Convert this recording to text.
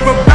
never